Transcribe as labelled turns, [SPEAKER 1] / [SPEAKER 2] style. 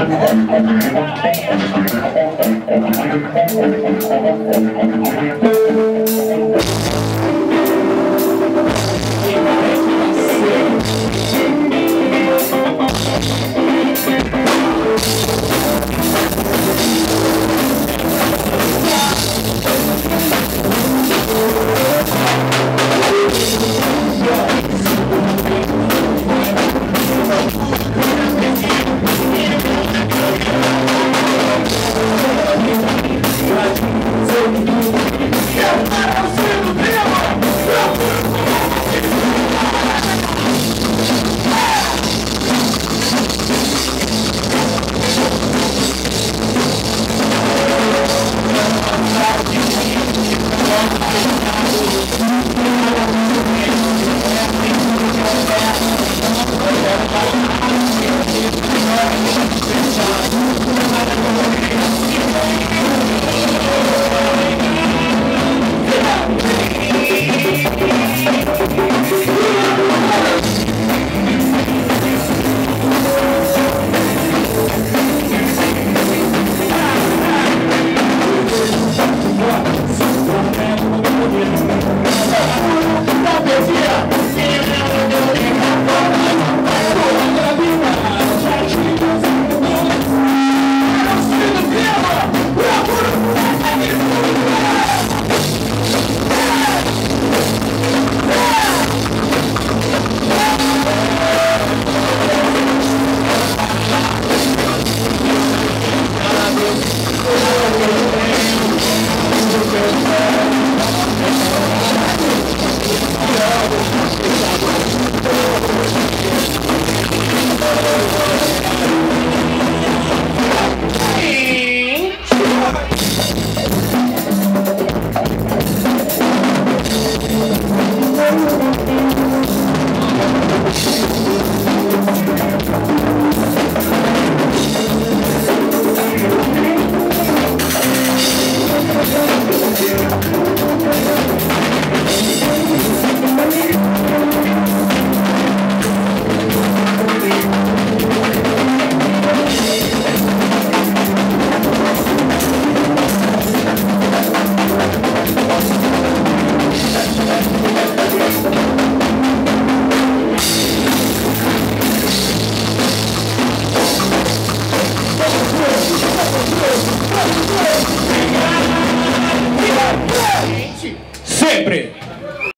[SPEAKER 1] Thank you.
[SPEAKER 2] Attention
[SPEAKER 3] sempre.